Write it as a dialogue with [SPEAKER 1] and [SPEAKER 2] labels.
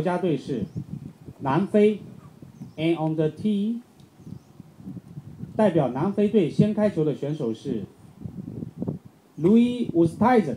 [SPEAKER 1] 国家队是南非，and on the tee，代表南非队先开球的选手是 Louis Oosthuizen。